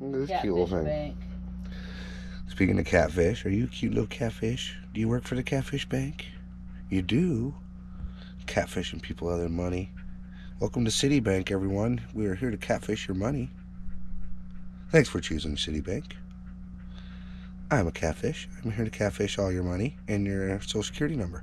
Look at this cute little thing. bank. Speaking of catfish, are you a cute little catfish? Do you work for the catfish bank? You do? Catfishing people out of their money. Welcome to Citibank, everyone. We are here to catfish your money. Thanks for choosing Citibank. I'm a catfish. I'm here to catfish all your money and your social security number.